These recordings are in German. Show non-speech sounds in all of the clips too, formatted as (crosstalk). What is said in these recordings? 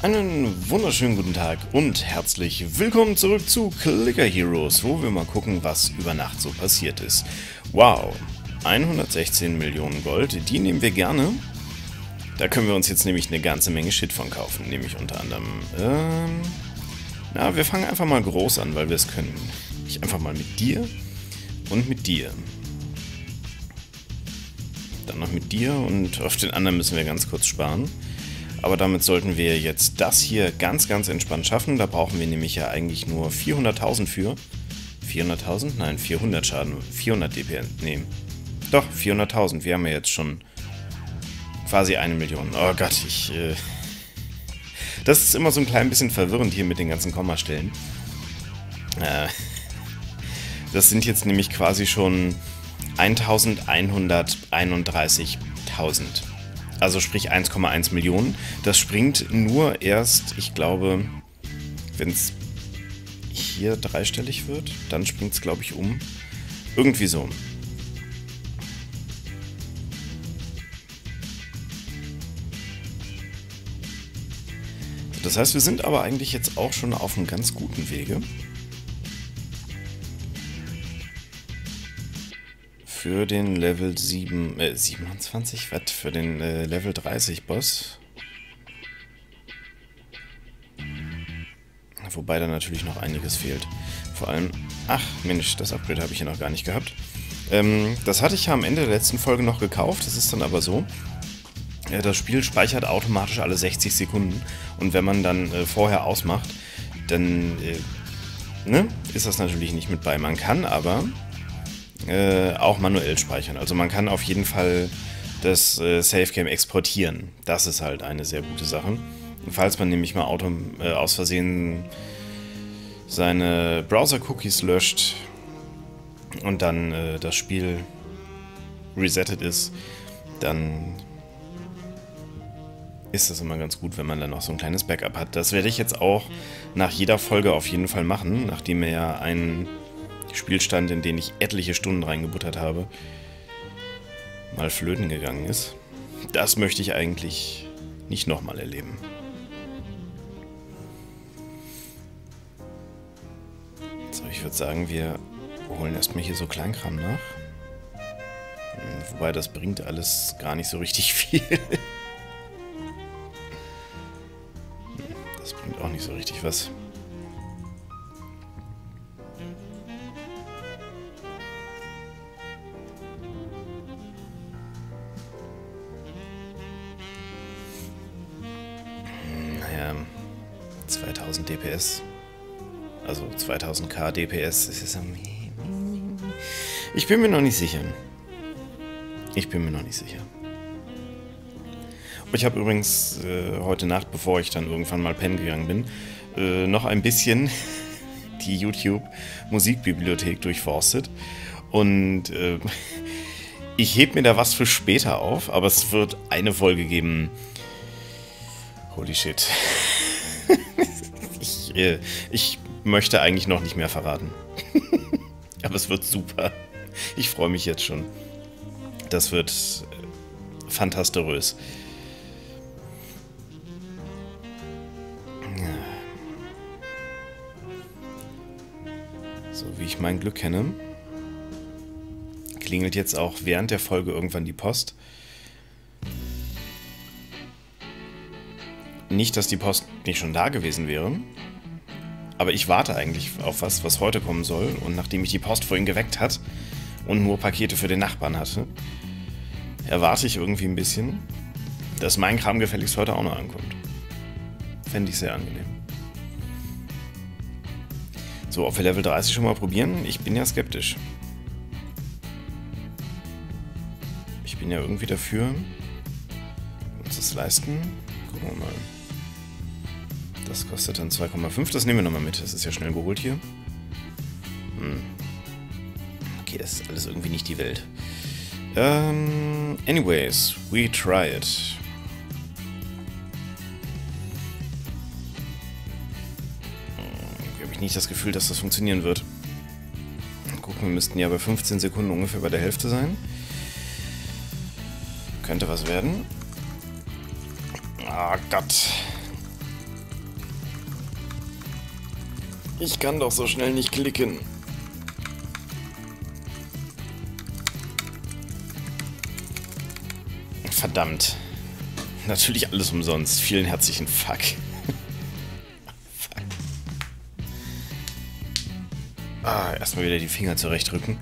Einen wunderschönen guten Tag und herzlich willkommen zurück zu Clicker Heroes, wo wir mal gucken, was über Nacht so passiert ist. Wow, 116 Millionen Gold, die nehmen wir gerne. Da können wir uns jetzt nämlich eine ganze Menge Shit von kaufen, nämlich unter anderem, ähm, na, wir fangen einfach mal groß an, weil wir es können. Ich einfach mal mit dir und mit dir. Dann noch mit dir und auf den anderen müssen wir ganz kurz sparen. Aber damit sollten wir jetzt das hier ganz, ganz entspannt schaffen. Da brauchen wir nämlich ja eigentlich nur 400.000 für. 400.000? Nein, 400 Schaden. 400 DPN. Nee. Doch, 400.000. Wir haben ja jetzt schon quasi eine Million. Oh Gott, ich... Äh das ist immer so ein klein bisschen verwirrend hier mit den ganzen Kommastellen. Äh, das sind jetzt nämlich quasi schon 1131.000. Also sprich 1,1 Millionen. Das springt nur erst, ich glaube, wenn es hier dreistellig wird, dann springt es, glaube ich, um. Irgendwie so. Das heißt, wir sind aber eigentlich jetzt auch schon auf einem ganz guten Wege. Für den Level 7, äh, 27, was? Für den äh, Level 30 Boss. Wobei da natürlich noch einiges fehlt. Vor allem, ach Mensch, das Upgrade habe ich hier noch gar nicht gehabt. Ähm, das hatte ich ja am Ende der letzten Folge noch gekauft. Das ist dann aber so, äh, das Spiel speichert automatisch alle 60 Sekunden. Und wenn man dann äh, vorher ausmacht, dann äh, ne, ist das natürlich nicht mit bei. Man kann aber äh, auch manuell speichern. Also man kann auf jeden Fall das äh, Savegame exportieren. Das ist halt eine sehr gute Sache. Falls man nämlich mal Auto, äh, aus Versehen seine Browser-Cookies löscht und dann äh, das Spiel resettet ist, dann ist das immer ganz gut, wenn man dann noch so ein kleines Backup hat. Das werde ich jetzt auch nach jeder Folge auf jeden Fall machen, nachdem mir ja ein Spielstand, in den ich etliche Stunden reingebuttert habe, mal flöten gegangen ist. Das möchte ich eigentlich nicht nochmal erleben. So, ich würde sagen, wir holen erstmal hier so Kleinkram nach. Wobei das bringt alles gar nicht so richtig (laughs) viel. Das bringt auch nicht so richtig was. 2000 DPS. Also 2000k DPS. Ich bin mir noch nicht sicher. Ich bin mir noch nicht sicher. Ich habe übrigens äh, heute Nacht, bevor ich dann irgendwann mal pennen gegangen bin, äh, noch ein bisschen (laughs) die YouTube-Musikbibliothek durchforstet. Und äh, ich heb mir da was für später auf, aber es wird eine Folge geben. Holy shit. Ich, äh, ich möchte eigentlich noch nicht mehr verraten. (laughs) aber es wird super. Ich freue mich jetzt schon. Das wird äh, fantasterös. So wie ich mein Glück kenne, klingelt jetzt auch während der Folge irgendwann die Post. Nicht, dass die Post nicht schon da gewesen wäre, aber ich warte eigentlich auf was, was heute kommen soll. Und nachdem mich die Post vorhin geweckt hat und nur Pakete für den Nachbarn hatte, erwarte ich irgendwie ein bisschen, dass mein Kram gefälligst heute auch noch ankommt. Fände ich sehr angenehm. So, ob wir Level 30 schon mal probieren? Ich bin ja skeptisch. Ich bin ja irgendwie dafür, uns das leisten. Gucken wir mal. Das kostet dann 2,5. Das nehmen wir nochmal mit. Das ist ja schnell geholt hier. Hm. Okay, das ist alles irgendwie nicht die Welt. Um, anyways, we try it. Hm, habe ich nicht das Gefühl, dass das funktionieren wird. Gucken, wir müssten ja bei 15 Sekunden ungefähr bei der Hälfte sein. Könnte was werden. Ah oh Gott. Ich kann doch so schnell nicht klicken. Verdammt. Natürlich alles umsonst. Vielen herzlichen Fuck. Fuck. (laughs) Ah, erstmal wieder die Finger zurechtrücken.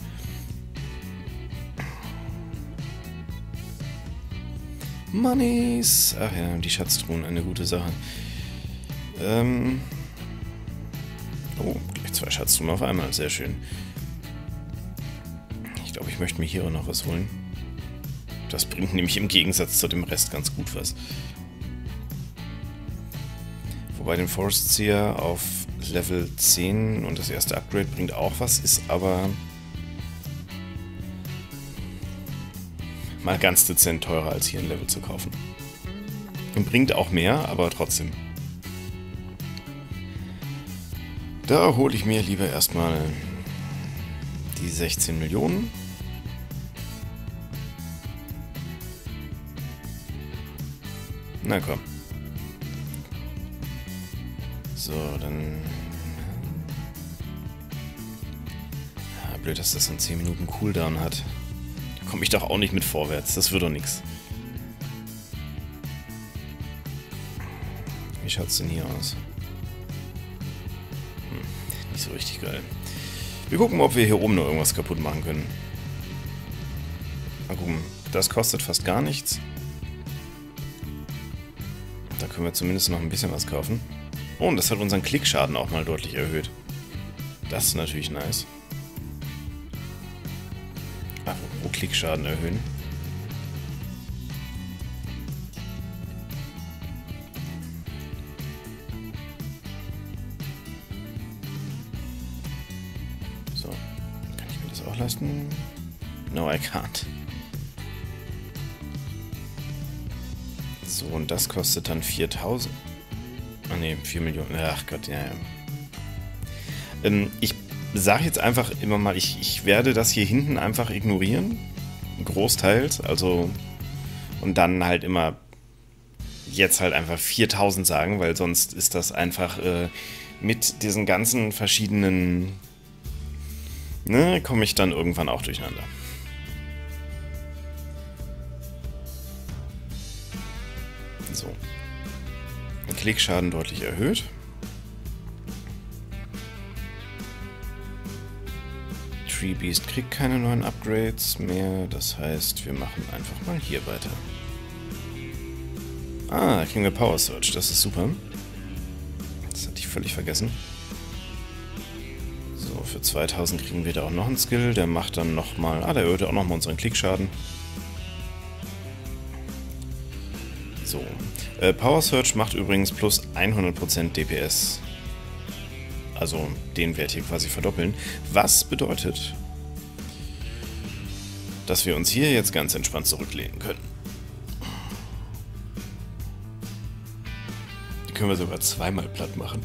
Moneys. Ach ja, die Schatztruhen, eine gute Sache. Ähm. Zwei Schatztruhen auf einmal, sehr schön. Ich glaube, ich möchte mir hier auch noch was holen. Das bringt nämlich im Gegensatz zu dem Rest ganz gut was. Wobei den Forest Seer auf Level 10 und das erste Upgrade bringt auch was, ist aber mal ganz dezent teurer als hier ein Level zu kaufen. Und bringt auch mehr, aber trotzdem. Da hole ich mir lieber erstmal die 16 Millionen. Na komm. So, dann... Ja, blöd, dass das in 10 Minuten Cooldown hat. Da komme ich doch auch nicht mit vorwärts. Das wird doch nichts. Wie schaut's denn hier aus? So richtig geil. Wir gucken, ob wir hier oben noch irgendwas kaputt machen können. Mal gucken. Das kostet fast gar nichts. Da können wir zumindest noch ein bisschen was kaufen. Oh, und das hat unseren Klickschaden auch mal deutlich erhöht. Das ist natürlich nice. Apropos Klickschaden erhöhen. Leisten? No, I can't. So, und das kostet dann 4000. Ah ne, 4 Millionen. Ach Gott, ja, ja. Ähm, ich sage jetzt einfach immer mal, ich, ich werde das hier hinten einfach ignorieren. Großteils. Also. Und dann halt immer jetzt halt einfach 4000 sagen, weil sonst ist das einfach äh, mit diesen ganzen verschiedenen. Ne, komme ich dann irgendwann auch durcheinander. Klickschaden deutlich erhöht. Tree Beast kriegt keine neuen Upgrades mehr. Das heißt, wir machen einfach mal hier weiter. Ah, kriegen wir Power Search. Das ist super. Das hatte ich völlig vergessen. Für 2000 kriegen wir da auch noch einen Skill. Der macht dann nochmal... Ah, der erhöht auch nochmal unseren Klickschaden. So, äh, Power Search macht übrigens plus 100% DPS. Also den Wert hier quasi verdoppeln. Was bedeutet, dass wir uns hier jetzt ganz entspannt zurücklehnen können. Die können wir sogar zweimal platt machen.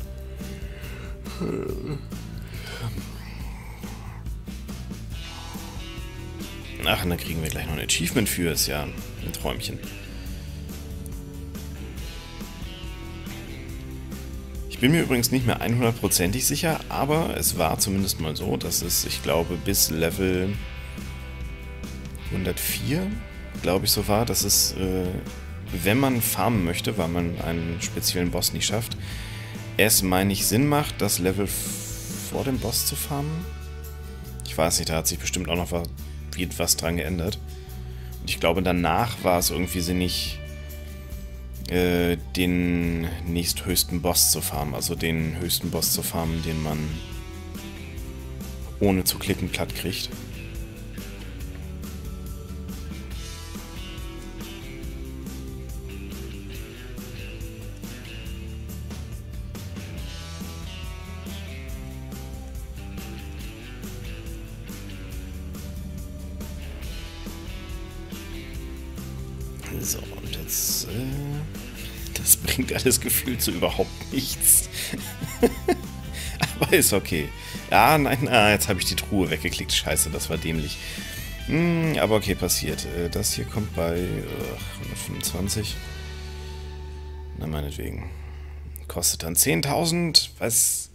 Ach, und da kriegen wir gleich noch ein Achievement für. Ist ja ein Träumchen. bin mir übrigens nicht mehr 100%ig sicher, aber es war zumindest mal so, dass es, ich glaube, bis Level 104, glaube ich, so war, dass es, äh, wenn man farmen möchte, weil man einen speziellen Boss nicht schafft, es, meine ich, Sinn macht, das Level vor dem Boss zu farmen. Ich weiß nicht, da hat sich bestimmt auch noch was, was dran geändert. Und ich glaube, danach war es irgendwie sinnig, äh, den nächsthöchsten Boss zu farmen. Also den höchsten Boss zu farmen, den man ohne zu klicken platt kriegt. So, und jetzt... Äh das bringt alles Gefühl zu überhaupt nichts. (laughs) Aber ist okay. Ja, nein, ah, jetzt habe ich die Truhe weggeklickt. Scheiße, das war dämlich. Hm, aber okay, passiert. Äh, das hier kommt bei uh, 125. Na, meinetwegen. Kostet dann 10.000. Was?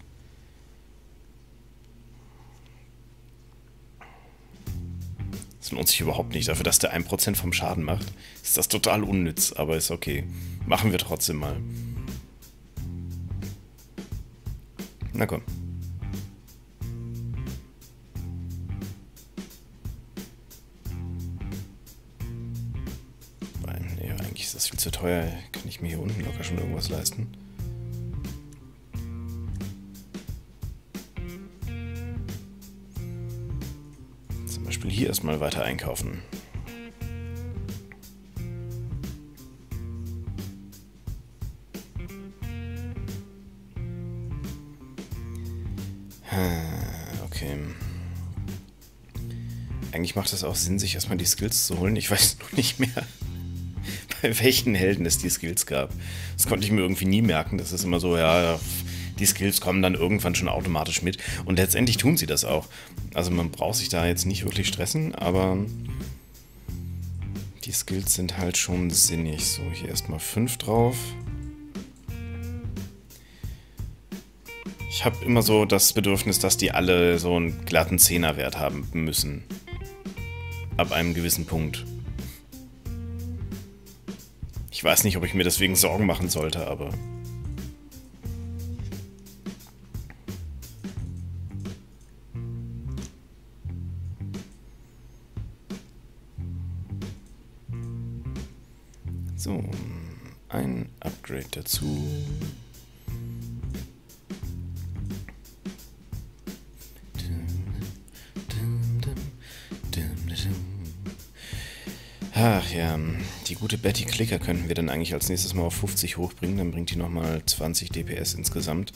Das lohnt sich überhaupt nicht. Dafür, dass der 1% vom Schaden macht, ist das total unnütz, aber ist okay. Machen wir trotzdem mal. Na komm. Weil, nee, eigentlich ist das viel zu teuer. Kann ich mir hier unten locker schon irgendwas leisten. Hier erstmal weiter einkaufen. Okay. Eigentlich macht es auch Sinn, sich erstmal die Skills zu holen. Ich weiß (laughs) noch nicht mehr, bei welchen Helden es die Skills gab. Das konnte ich mir irgendwie nie merken. Das ist immer so, ja, die Skills kommen dann irgendwann schon automatisch mit. Und letztendlich tun sie das auch. Also man braucht sich da jetzt nicht wirklich stressen, aber die Skills sind halt schon sinnig. So, hier erstmal 5 drauf. Ich habe immer so das Bedürfnis, dass die alle so einen glatten Zehnerwert haben müssen. Ab einem gewissen Punkt. Ich weiß nicht, ob ich mir deswegen Sorgen machen sollte, aber So, ein Upgrade dazu. Ach ja, die gute Betty Clicker könnten wir dann eigentlich als nächstes mal auf 50 hochbringen. Dann bringt die nochmal 20 DPS insgesamt.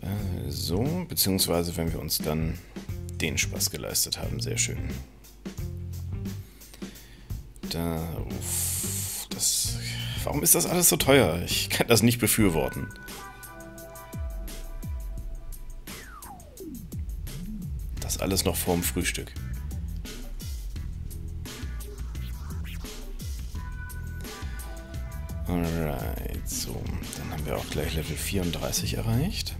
Äh, so, beziehungsweise wenn wir uns dann den Spaß geleistet haben. Sehr schön. Da, uff. Warum ist das alles so teuer? Ich kann das nicht befürworten. Das alles noch vorm Frühstück. Alright, so. Dann haben wir auch gleich Level 34 erreicht.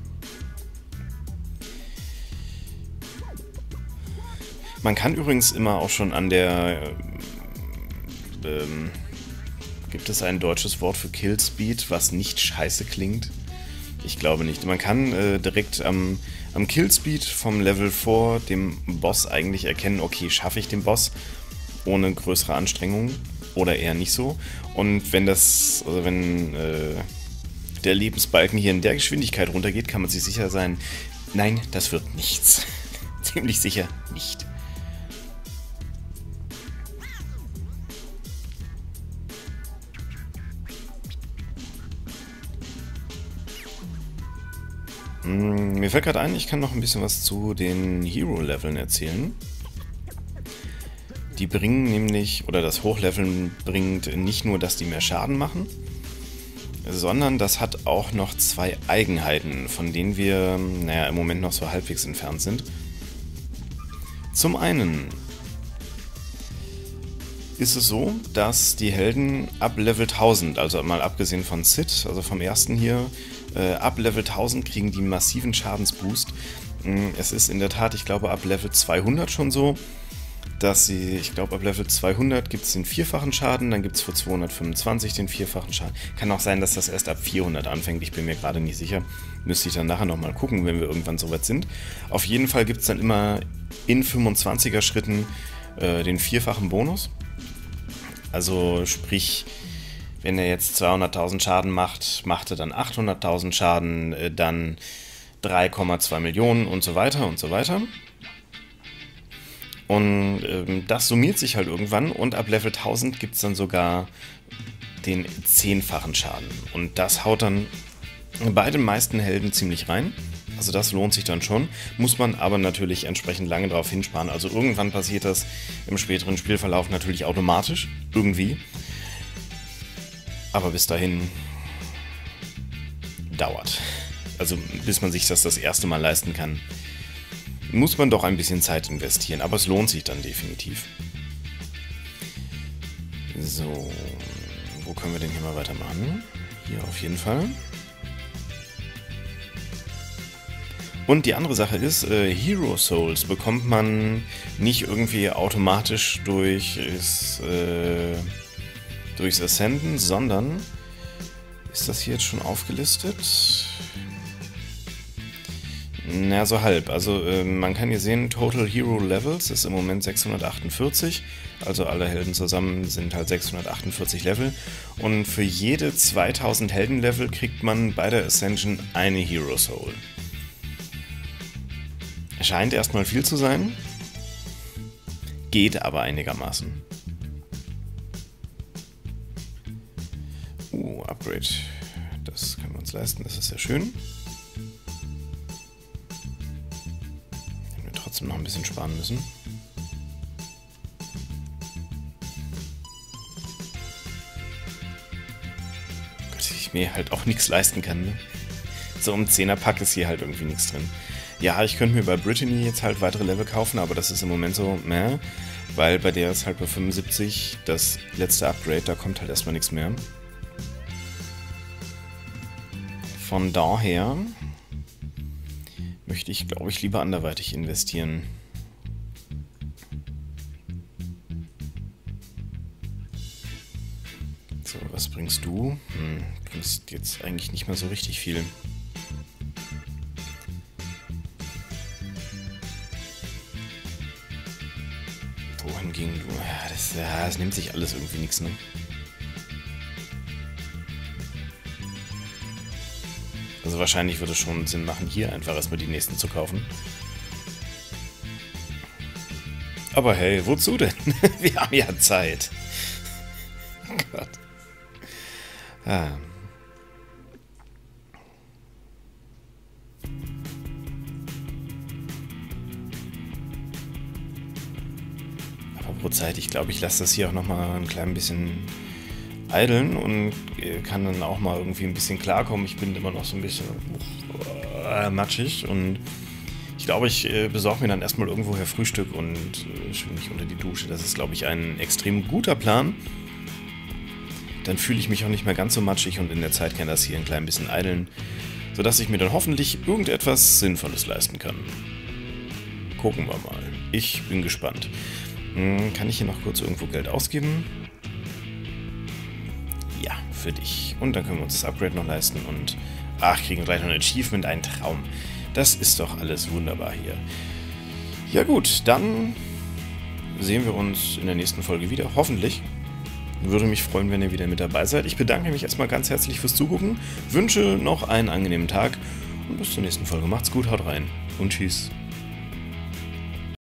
Man kann übrigens immer auch schon an der ähm, Gibt es ein deutsches Wort für Killspeed, was nicht scheiße klingt? Ich glaube nicht. Man kann äh, direkt am, am Killspeed vom Level vor dem Boss eigentlich erkennen, okay, schaffe ich den Boss ohne größere Anstrengungen oder eher nicht so. Und wenn das, also wenn äh, der Lebensbalken hier in der Geschwindigkeit runtergeht, kann man sich sicher sein, nein, das wird nichts. (laughs) Ziemlich sicher nicht. Hm, mir fällt gerade ein, ich kann noch ein bisschen was zu den Hero-Leveln erzählen. Die bringen nämlich, oder das Hochleveln bringt nicht nur, dass die mehr Schaden machen, sondern das hat auch noch zwei Eigenheiten, von denen wir, naja, im Moment noch so halbwegs entfernt sind. Zum einen ist es so, dass die Helden ab Level 1000, also mal abgesehen von Sid, also vom ersten hier, äh, ab Level 1000 kriegen die massiven Schadensboost. Mm, es ist in der Tat, ich glaube, ab Level 200 schon so, dass sie, ich glaube, ab Level 200 gibt es den vierfachen Schaden, dann gibt es für 225 den vierfachen Schaden. Kann auch sein, dass das erst ab 400 anfängt, ich bin mir gerade nicht sicher. Müsste ich dann nachher nochmal gucken, wenn wir irgendwann soweit sind. Auf jeden Fall gibt es dann immer in 25er Schritten äh, den vierfachen Bonus. Also sprich, wenn er jetzt 200.000 Schaden macht, macht er dann 800.000 Schaden, äh, dann 3,2 Millionen und so weiter und so weiter. Und ähm, das summiert sich halt irgendwann und ab Level 1000 gibt es dann sogar den zehnfachen Schaden. Und das haut dann bei den meisten Helden ziemlich rein. Also das lohnt sich dann schon, muss man aber natürlich entsprechend lange darauf hinsparen. Also irgendwann passiert das im späteren Spielverlauf natürlich automatisch, irgendwie. Aber bis dahin dauert. Also bis man sich das das erste Mal leisten kann, muss man doch ein bisschen Zeit investieren. Aber es lohnt sich dann definitiv. So, wo können wir denn hier mal weitermachen? Hier auf jeden Fall. Und die andere Sache ist, äh, Hero Souls bekommt man nicht irgendwie automatisch durch, ist, äh, durchs Ascenden, sondern ist das hier jetzt schon aufgelistet? Na, so halb. Also äh, man kann hier sehen, Total Hero Levels ist im Moment 648. Also alle Helden zusammen sind halt 648 Level. Und für jede 2000 Heldenlevel kriegt man bei der Ascension eine Hero Soul. Scheint erstmal viel zu sein. Geht aber einigermaßen. Uh, Upgrade. Das können wir uns leisten, das ist sehr schön. trotzdem noch ein bisschen sparen müssen. Gott, ich mir halt auch nichts leisten kann. Ne? So im 10er Pack ist hier halt irgendwie nichts drin. Ja, ich könnte mir bei Brittany jetzt halt weitere Level kaufen, aber das ist im Moment so, meh, weil bei der ist halt bei 75 das letzte Upgrade, da kommt halt erstmal nichts mehr. Von daher möchte ich, glaube ich, lieber anderweitig investieren. So, was bringst du? Hm, bringst jetzt eigentlich nicht mehr so richtig viel. Wohin ging du? Ja, das, ja, das nimmt sich alles irgendwie nichts, ne? Also wahrscheinlich würde es schon Sinn machen, hier einfach erstmal die nächsten zu kaufen. Aber hey, wozu denn? (laughs) Wir haben ja Zeit. Oh Gott. Ah. Apropos Zeit, ich glaube, ich lasse das hier auch nochmal ein klein bisschen eideln und kann dann auch mal irgendwie ein bisschen klarkommen. Ich bin immer noch so ein bisschen uh, matschig und ich glaube, ich äh, besorge mir dann erstmal irgendwoher Frühstück und äh, schwimme mich unter die Dusche. Das ist, glaube ich, ein extrem guter Plan. Dann fühle ich mich auch nicht mehr ganz so matschig und in der Zeit kann das hier ein klein bisschen eideln, sodass ich mir dann hoffentlich irgendetwas Sinnvolles leisten kann. Gucken wir mal. Ich bin gespannt. Hm, kann ich hier noch kurz irgendwo Geld ausgeben? Für dich. Und dann können wir uns das Upgrade noch leisten und ach, kriegen gleich noch ein Achievement, ein Traum. Das ist doch alles wunderbar hier. Ja gut, dann sehen wir uns in der nächsten Folge wieder, hoffentlich. Würde mich freuen, wenn ihr wieder mit dabei seid. Ich bedanke mich erstmal ganz herzlich fürs Zugucken, wünsche noch einen angenehmen Tag und bis zur nächsten Folge. Macht's gut, haut rein und tschüss.